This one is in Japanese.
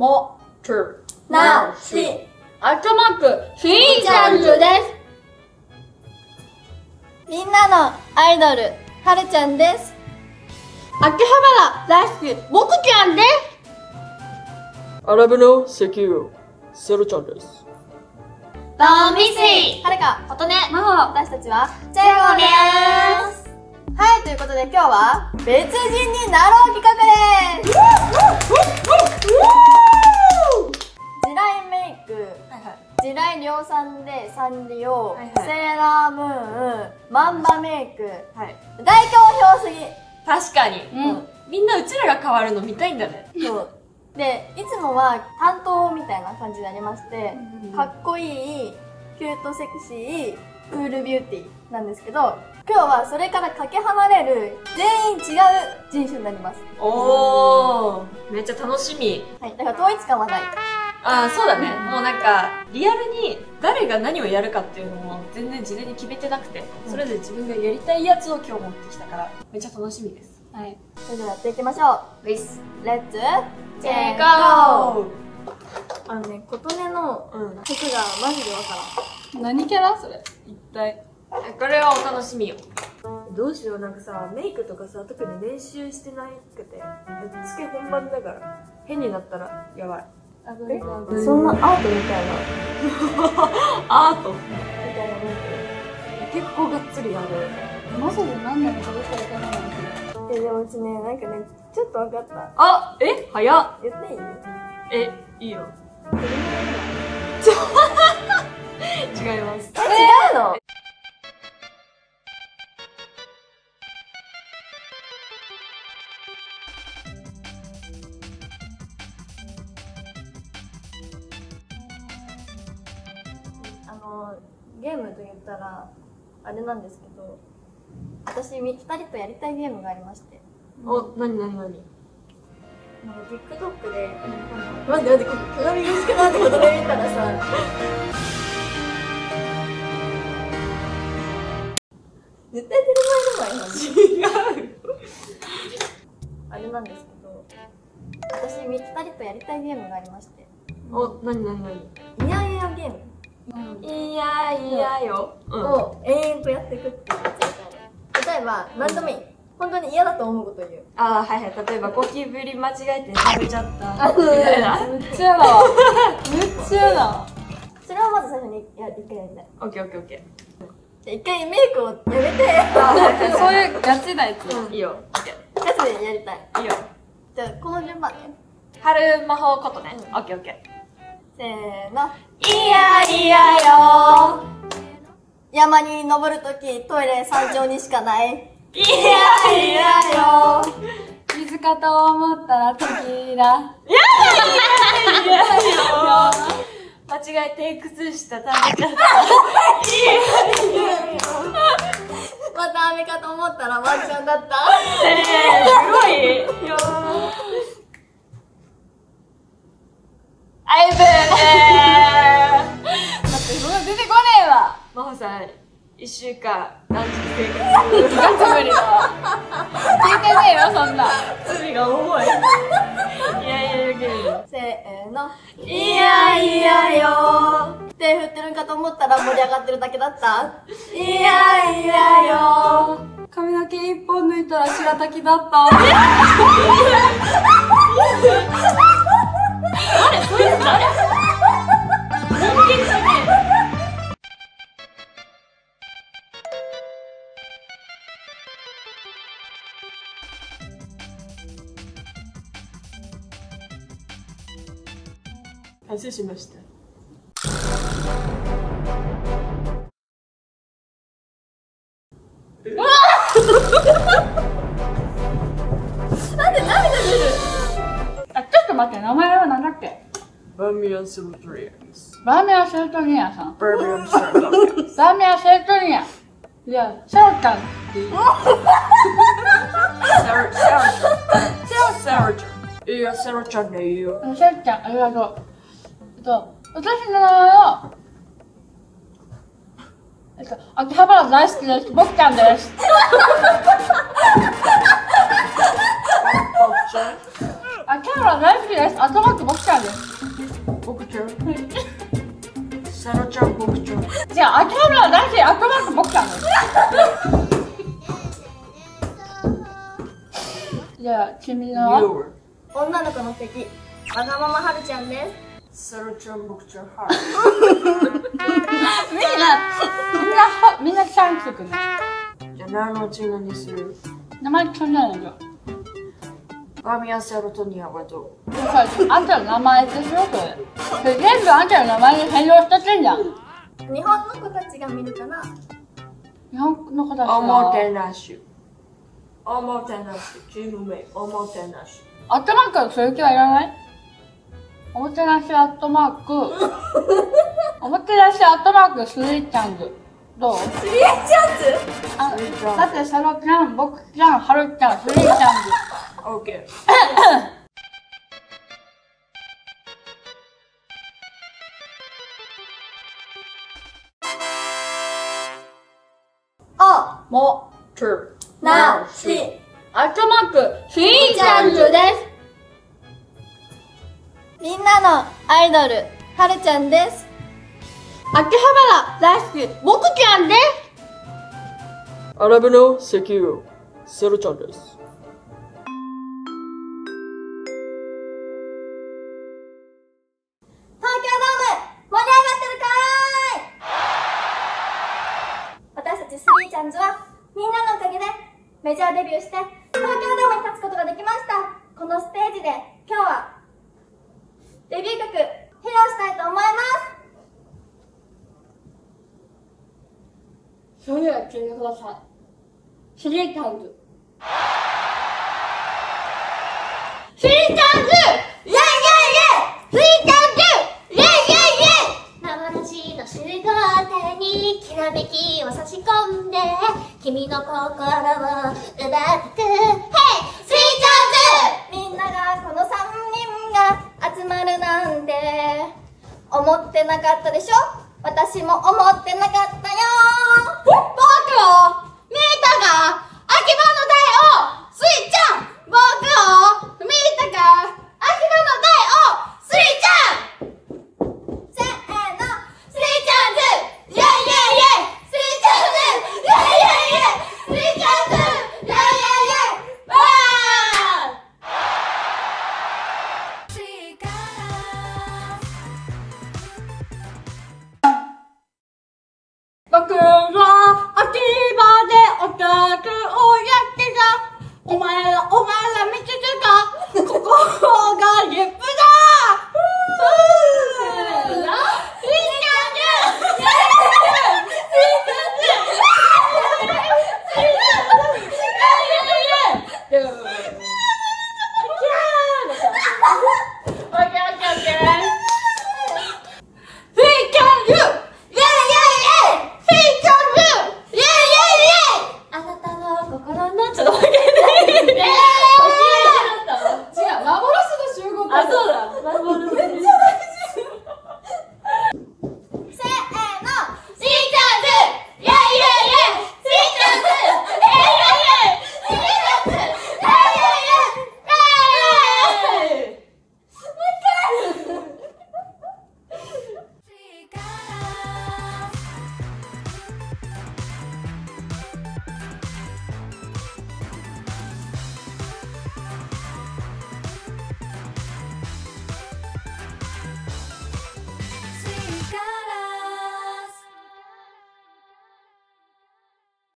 も、tur, な、し、アットマーク、しーちゃんずです。みんなのアイドル、はるちゃんです。秋葉原大好き、僕ちゃんです。アラブの石油、セロちゃんです。ドミシはるか、ー、琴音、まほ、私たちは、チェゴです。はい、ということで今日は、別人になろう企画です地雷メイク、地雷量産でサンリオ、はいはいセーラームーン、マンバメイク、はい。大好評すぎ確かに。うん。みんなうちらが変わるの見たいんだね。そう。で、いつもは担当みたいな感じでありまして、うんかっこいい、キュートセクシー、クールビューティーなんですけど、今日はそれからかけ離れる全員違う人種になります。おー、めっちゃ楽しみ。はい。だから統一感はない。あー、そうだね。もうなんか、リアルに誰が何をやるかっていうのも全然事前に決めてなくて、それぞれ自分がやりたいやつを今日持ってきたから、めっちゃ楽しみです。はい。それではやっていきましょウィス。う。レッツ、チェゴーあのね、琴音のうん。曲がマジでわからん。何キャラ？それ。一体。これはお楽しみよ。どうしよう、なんかさ、メイクとかさ、特に練習してなくて、ぶっつけ本番だから、変になったらやばい。そんなアートみたいな、アート？みたいなメイク。結構がっつりやる。マジで何年もかぶされてないんですよ。え、でもうちね、なんかね、ちょっとわかった。あえ？早っ言っていい？え、いいよ。違います。え、違うの？あの、ゲームと言ったら、あれなんですけど、私、二人とやりたいゲームがありまして、お、なになになにか TikTok で、あの待って待って、こ鏡越しかなってことで見たらさ、絶対テレビ前の前なん違う。あれなんですけど、私、二人とやりたいゲームがありまして、お、なになになに？いやいやゲームいやいやよ。うん。を永遠とやっていくっていう。例えば、何でもいい。本当に嫌だと思うこと言う。あー、はいはい。例えば、ゴキブリ間違えて食べちゃった。あみたいな。めっちゃやだわ。めっちゃやだわ。それをまず最初にや一回やりたい。オッケーオッケーオッケじゃあ一回メイクをやめて、そういうガチなやつ。ー。いいよ。ガチでやりたい。ー。いいよ。じゃあ、この順番ね。春魔法ことね。オッケーオッケせーの。ー。いやいやよ山に登るとき、トイレ山頂にしかない。いやいやよ水かと思ったらテキーラ。いやよ間違えて靴下食べちゃった。また雨かと思ったらワンちゃんだった。えー、すごいよアイブーだってそんな出てこねえわ。真帆さん、一週間、断食生活。ガチ無理だわ。聞いてねえよ、そんな。罪が重いせーの。いやいやよ手振ってるかと思ったら盛り上がってるだけだった。いやいやよ髪の毛一本抜いたら白滝だった。え完成しました。あ、ちょっと待って、名前は何だっけ？バーミヤンセルトリアンス。バーミヤンセルトニアさん。バーミヤンセルトリア。バーミヤンセルトニア。いや、シャオちゃんっていう。セラ、セラちゃん。セラ、セラちゃん。いや、セラちゃんでいいよ。シャオちゃん、ありがとう。えっと、私の名前は、えっと、秋葉原大好きです。僕ちゃんです。秋葉原大好きです。後マック僕ちゃんんです僕ちゃんサラちゃん僕ちゃんじゃあ秋葉原は男子アットマーク僕ちゃんですじゃあ君の？女の子の敵わがままはるちゃんですサラちゃん僕ちゃんはみんなみんなはみんなちゃんつくね。じゃあ何のうちのにする。名前決めないのよ。ガミアセロトニアはどう？あんたの名前でしょそれ。それ全部あんたの名前に変容しててんじゃん。日本の子たちが見るかな？日本の子たちおもはてなし。おもてなし。チーム名おもてなし。アットマークそういう気はいらない？おもてなしアットマーク。おもてなしアットマークスイーちゃんズ。どう？スリーチャンズ？あスイーちゃん。だってサロちゃん僕ちゃんハルちゃんスイーちゃんズ。オッケーおもトゥなし。アットマークスイーちゃんズですみんなのアイドルはるちゃんです。秋葉原大好き僕ちゃんです。アラブの石油セロちゃんです。東京ドーム盛り上がってるかーい。私たちスリーちゃんズはみんなのおかげでメジャーデビューして東京ドームに立つことができました。このステージで今日はデビュー曲披露したいと思い。ますそれでは聞いてくださいスリーちゃんズ。スリーちゃんズ。イェイイェイイェイスリーちゃんズ。イェイイェイイェイ幻のシルバー手にきらめきを差し込んで君の心を奪ってく思ってなかったでしょ？私も思ってなかったよ僕を見たが？秋葉の大